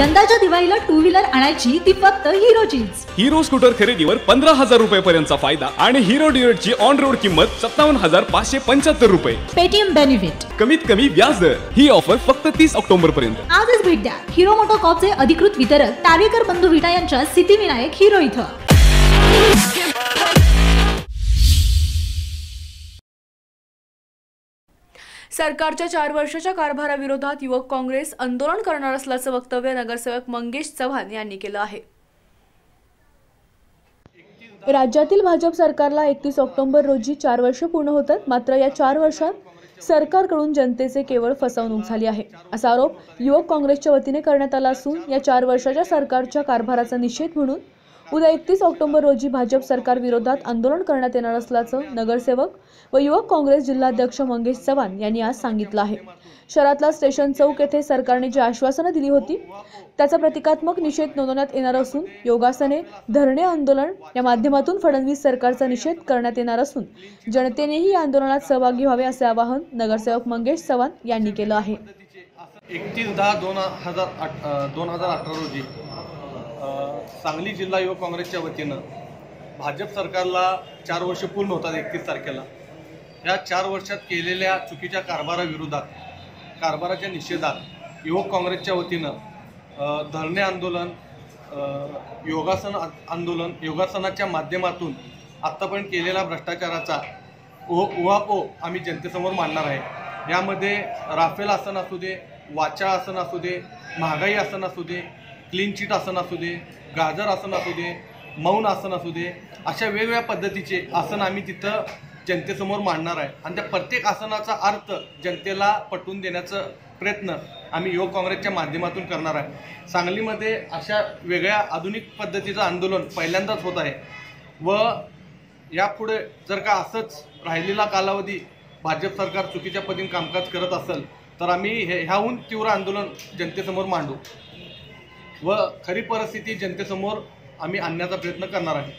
यंदाच्या दिवाळीला two wheeler आणायची ती फक्त हिरोचीच हिरो स्कूटर खरेदीवर पंधरा हजार रुपयापर्यंतचा फायदा आणि हिरो डिओची ऑन रोड किंमत सत्तावन्न हजार पाचशे पंच्याहत्तर रुपये. पेटीएम बेनिफिट कमीत कमी व्याज दर. ही ऑफर फक्त तीस ऑक्टोबर पर्यंत आजच भेट द्या. हिरो मोटोकॉपचे अधिकृत वितरक तारेकर बंधू विटा यांच्या सिद्धिविनायक हिरो इथं. सरकारच्या चार वर्षाच्या कारभाराविरोधात युवक काँग्रेस आंदोलन करणार असल्याचं वक्तव्य नगरसेवक मंगेश चव्हाण यांनी केलं आहे. राज्यातील भाजप सरकारला एकतीस ऑक्टोबर रोजी चार वर्ष पूर्ण होतात मात्र या चार वर्षात सरकारकडून जनतेचे केवळ फसवणूक झाली आहे. असा आरोप युवक काँग्रेसच्या वतीने करण्यात आला असून या चार वर्षाच्या सरकारच्या कारभाराचा निषेध म्हणून उद्या एकतीस ऑक्टोबर रोजी भाजप सरकार विरोधात आंदोलन करण्यात येणार असल्याचं नगरसेवक व युवक काँग्रेस जिल्हाध्यक्ष मंगेश चव्हाण यांनी आज सांगितलं आहे. शहरातला स्टेशन चौक येथे सरकारने जी आश्वासनं दिली होती त्याचा प्रतिकात्मक निषेध नोंदवण्यात येणार असून योगासने धरणे आंदोलन या माध्यमातून फडणवीस सरकारचा निषेध करण्यात येणार असून जनतेनेही या आंदोलनात सहभागी व्हावे असे आवाहन नगरसेवक मंगेश चव्हाण यांनी केलं आहे. एकतीस दहा दोन हजार आठ दोन हजार अठरा रोजी सांगली जिल्हा युवक काँग्रेसच्या वतीनं भाजप सरकारला चार वर्ष पूर्ण होतात एकतीस तारखेला. या चार वर्षात केलेल्या चुकीच्या कारभाराविरोधात कारभाराच्या निषेधात युवक काँग्रेसच्या वतीनं धरणे आंदोलन योगासन आंदोलन योगासनाच्या माध्यमातून आत्तापर्यंत केलेला भ्रष्टाचाराचा ओ उहापोह आम्ही जनतेसमोर मांडणार आहे. यामध्ये राफेल आसन असू दे वाचा आसन असू दे महागाई आसन असू दे क्लीन चिट आसन असू दे गाजर आसन असू दे मौन आसन असू दे अशा वेगवेगळ्या पद्धतीचे आसन आम्ही तिथं जनतेसमोर मांडणार आहे. आणि त्या प्रत्येक आसनाचा अर्थ जनतेला पटवून देण्याचा प्रयत्न आम्ही युवक काँग्रेसच्या माध्यमातून करणार आहे. सांगलीमध्ये अशा वेगळ्या आधुनिक पद्धतीचं आंदोलन पहिल्यांदाच होत आहे. व यापुढे जर का असंच राहिलेला कालावधी भाजप सरकार चुकीच्या पद्धतीने कामकाज करत असेल तर आम्ही हे ह्याहून तीव्र आंदोलन जनतेसमोर मांडू. व खरी परिस्थिती जनतेसमोर आम्ही आणण्याचा प्रयत्न करणार आहे.